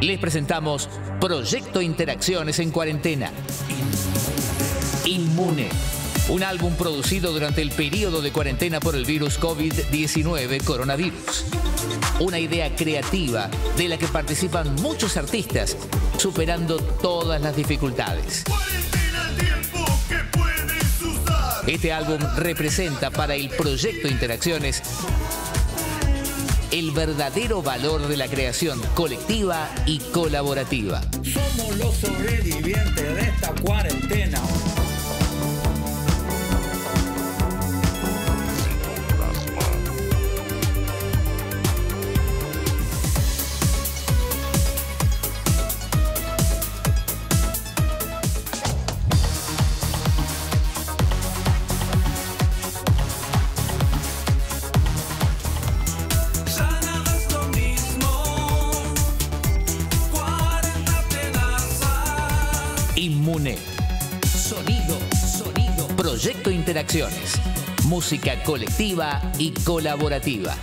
Les presentamos Proyecto Interacciones en Cuarentena. Inmune. Un álbum producido durante el periodo de cuarentena por el virus COVID-19 coronavirus. Una idea creativa de la que participan muchos artistas, superando todas las dificultades. Este álbum representa para el proyecto Interacciones el verdadero valor de la creación colectiva y colaborativa. Somos los sobrevivientes Inmune. Sonido, sonido. Proyecto Interacciones. Música colectiva y colaborativa.